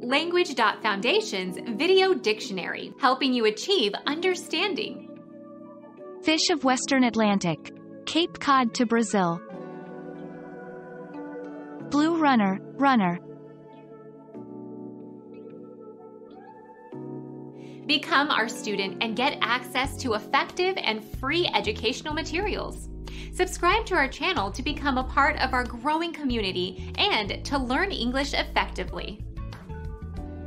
Language.Foundation's Video Dictionary, helping you achieve understanding. Fish of Western Atlantic. Cape Cod to Brazil. Blue runner, runner. Become our student and get access to effective and free educational materials. Subscribe to our channel to become a part of our growing community and to learn English effectively.